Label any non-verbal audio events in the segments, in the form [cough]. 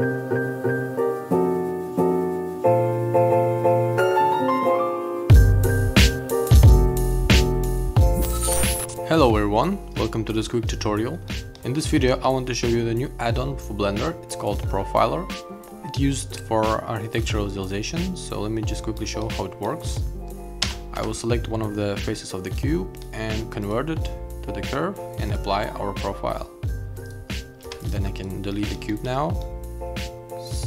Hello everyone, welcome to this quick tutorial. In this video I want to show you the new add-on for Blender, it's called Profiler. It's used for architectural visualization, so let me just quickly show how it works. I will select one of the faces of the cube and convert it to the curve and apply our profile. Then I can delete the cube now.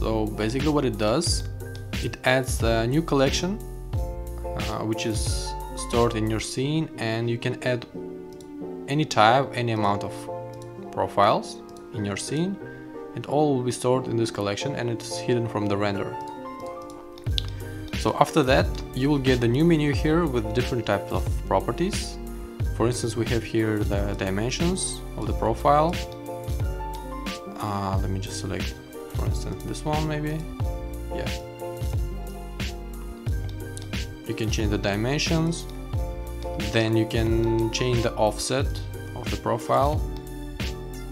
So basically what it does, it adds a new collection uh, which is stored in your scene and you can add any type, any amount of profiles in your scene and all will be stored in this collection and it's hidden from the render. So after that you will get the new menu here with different types of properties. For instance we have here the dimensions of the profile. Uh, let me just select for instance this one maybe. Yeah. You can change the dimensions. Then you can change the offset of the profile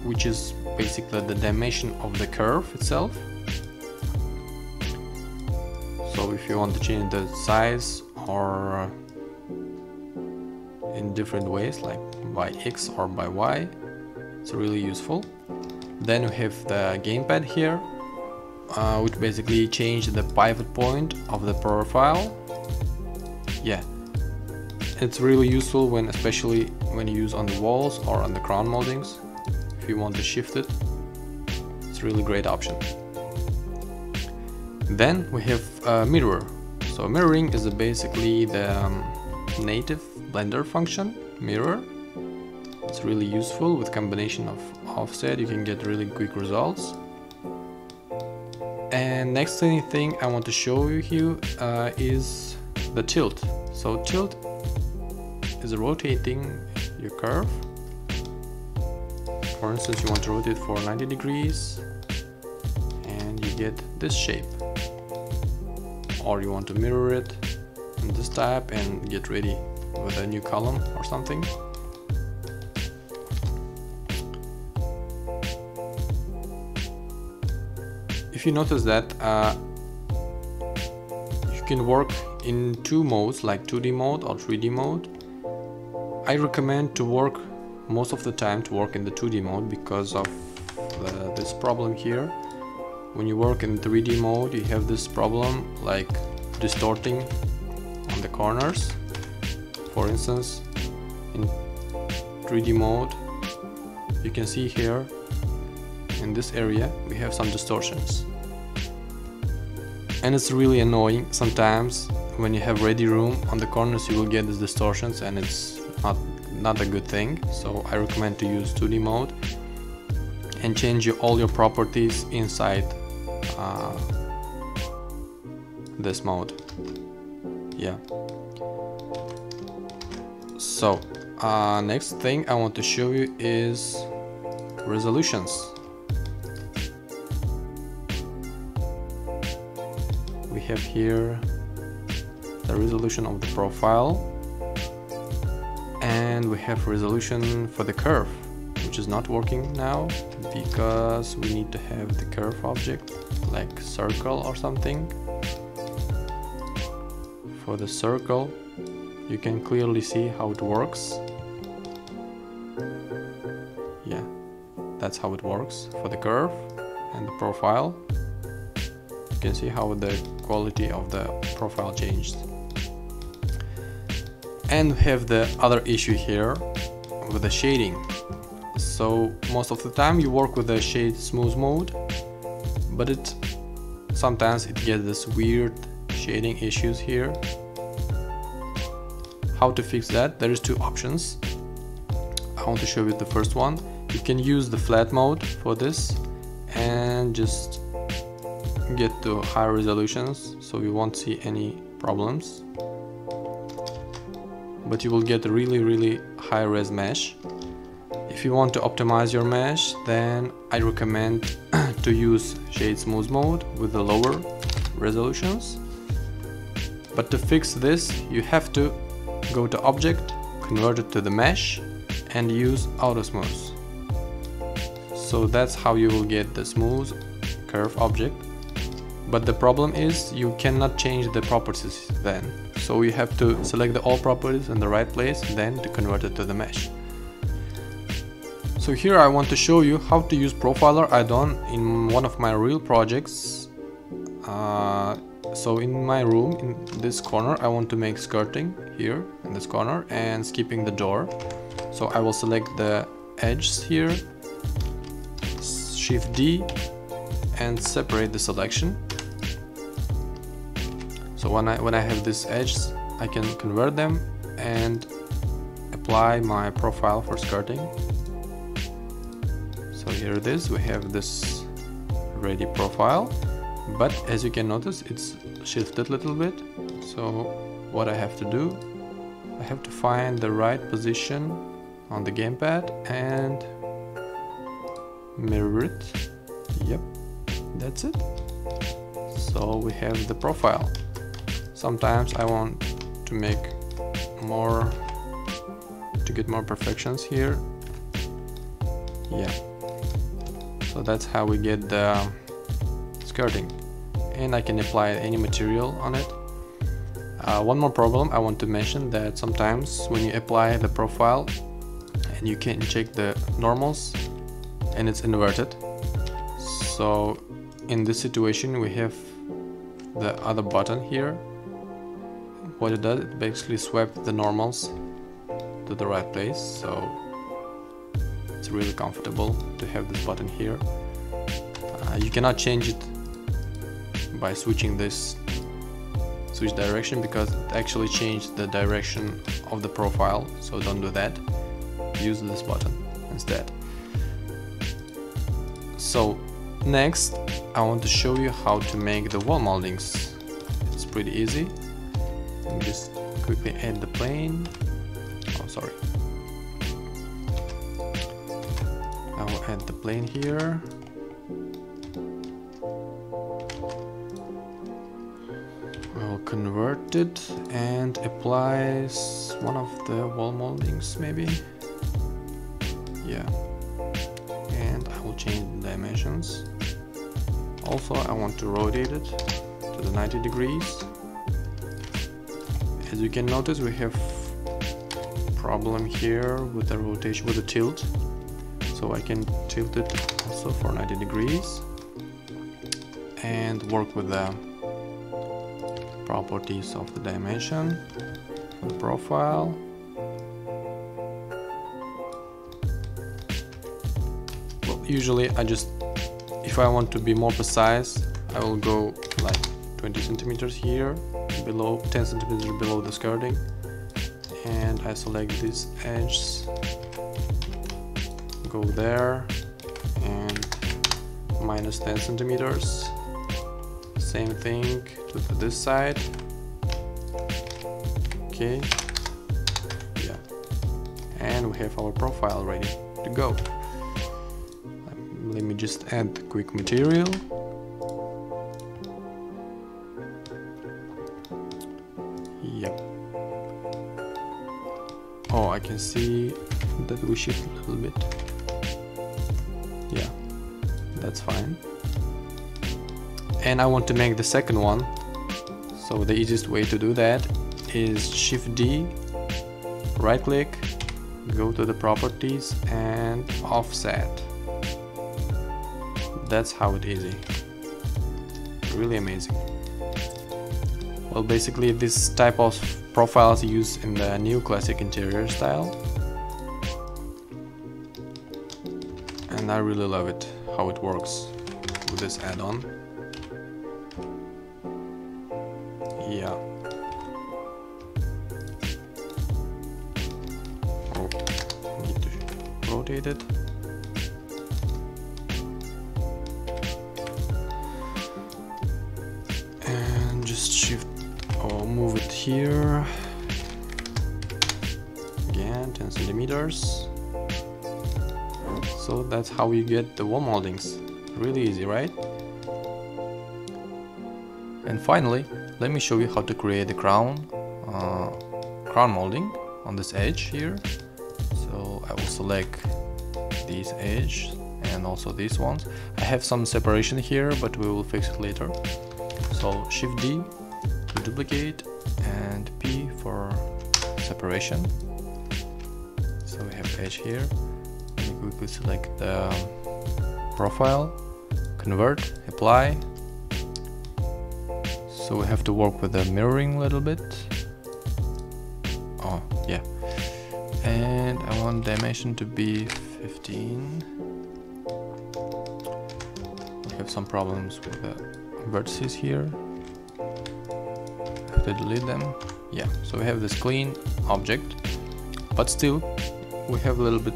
which is basically the dimension of the curve itself. So if you want to change the size or uh, in different ways like by X or by Y it's really useful. Then we have the gamepad here uh, which basically change the pivot point of the profile. Yeah. It's really useful when especially when you use on the walls or on the crown moldings if you want to shift it. It's really great option. Then we have a mirror. So mirroring is basically the um, native blender function mirror. It's really useful with combination of offset. You can get really quick results and next thing I want to show you uh, is the tilt so tilt is rotating your curve. For instance, you want to rotate for 90 degrees and you get this shape. Or you want to mirror it in this type and get ready with a new column or something. If you notice that uh, you can work in two modes like 2D mode or 3D mode I recommend to work most of the time to work in the 2D mode because of the, this problem here. When you work in 3D mode you have this problem like distorting on the corners. For instance, in 3D mode you can see here in this area we have some distortions. And it's really annoying sometimes when you have ready room on the corners you will get these distortions and it's not not a good thing. So I recommend to use 2D mode and change all your properties inside uh, this mode. Yeah. So uh, next thing I want to show you is resolutions have here the resolution of the profile. And we have resolution for the curve which is not working now because we need to have the curve object like circle or something. For the circle you can clearly see how it works. Yeah that's how it works for the curve and the profile you can see how the quality of the profile changed. And we have the other issue here with the shading. So most of the time you work with the shade smooth mode but it sometimes it gets this weird shading issues here. How to fix that? There is two options. I want to show you the first one. You can use the flat mode for this and just get to high resolutions so you won't see any problems. But you will get a really really high res mesh. If you want to optimize your mesh then I recommend [clears throat] to use shade smooth mode with the lower resolutions. But to fix this you have to go to object convert it to the mesh and use auto smooth. So that's how you will get the smooth curve object but the problem is you cannot change the properties then. So you have to select the all properties in the right place then to convert it to the mesh. So here I want to show you how to use profiler add-on in one of my real projects. Uh, so in my room in this corner I want to make skirting here in this corner and skipping the door. So I will select the edges here shift D and separate the selection so when I when I have these edges I can convert them and apply my profile for skirting. So here it is we have this ready profile but as you can notice it's shifted a little bit. So what I have to do I have to find the right position on the gamepad and mirror it. Yep that's it. So we have the profile sometimes I want to make more to get more perfections here. Yeah. So that's how we get the skirting. And I can apply any material on it. Uh, one more problem I want to mention that sometimes when you apply the profile and you can check the normals and it's inverted. So in this situation we have the other button here what it does it basically swept the normals to the right place so it's really comfortable to have this button here. Uh, you cannot change it by switching this switch direction because it actually changed the direction of the profile so don't do that. Use this button instead. So next I want to show you how to make the wall moldings. It's pretty easy just quickly add the plane. Oh sorry. I will add the plane here. I will convert it and apply one of the wall moldings maybe? Yeah. And I will change the dimensions. Also I want to rotate it to the 90 degrees as you can notice we have problem here with the rotation with the tilt. So I can tilt it also for 90 degrees and work with the properties of the dimension the profile. Well usually I just if I want to be more precise I will go like 20 centimeters here below 10 centimeters below the skirting. And I select these edges go there and minus 10 centimeters. Same thing to this side. Okay. Yeah. And we have our profile ready to go. Let me just add quick material I can see that we shift a little bit. Yeah, that's fine. And I want to make the second one. So the easiest way to do that is Shift D, right click, go to the properties and offset. That's how it easy. Really amazing. Well, basically this type of profiles used in the new classic interior style. And I really love it, how it works with this add-on. Yeah. Oh, need to rotate it. And just shift move it here. Again 10 centimeters. So that's how you get the wall moldings. Really easy right? And finally let me show you how to create the crown uh, crown molding on this edge here. So I will select this edge and also these ones. I have some separation here, but we will fix it later. So Shift D to duplicate and P for separation. So we have edge here. Me quickly select the profile, convert, apply. So we have to work with the mirroring a little bit. Oh, yeah. And I want dimension to be 15. We have some problems with the vertices here. Delete them. Yeah, so we have this clean object, but still we have a little bit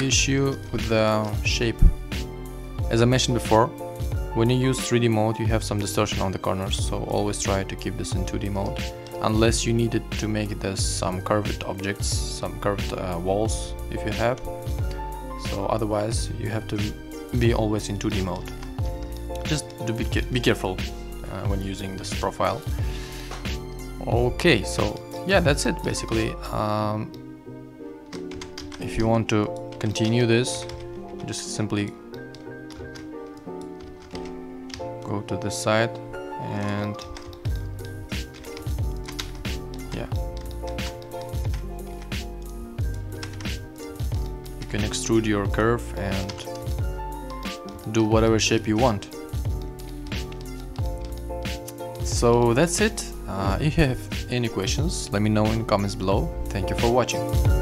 issue with the shape. As I mentioned before, when you use 3D mode you have some distortion on the corners, so always try to keep this in 2D mode unless you needed to make this some curved objects, some curved uh, walls if you have. So otherwise you have to be always in 2D mode. Just be, be careful uh, when using this profile. Okay, so yeah, that's it basically. Um, if you want to continue this, just simply go to this side and yeah. You can extrude your curve and do whatever shape you want. So that's it Uh, if you have any questions let me know in the comments below. Thank you for watching